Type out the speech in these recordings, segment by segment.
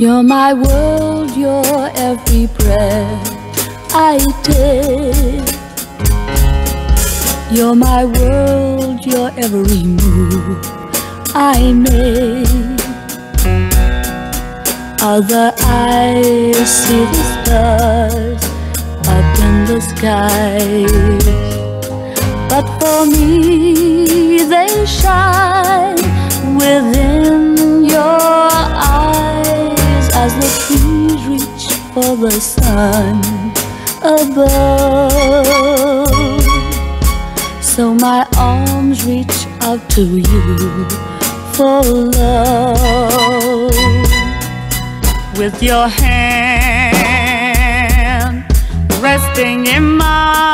You're my world, you're every breath I take. You're my world, you're every move I make. Other eyes see the stars up in the sky, but for me they shine reach for the sun above. So my arms reach out to you for love with your hand resting in mine.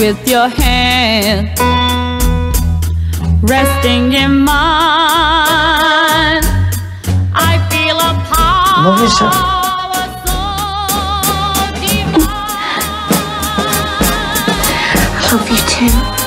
With your hand resting in mine. I feel a power so divine. I love you too.